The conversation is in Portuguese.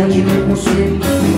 compreende, não consigo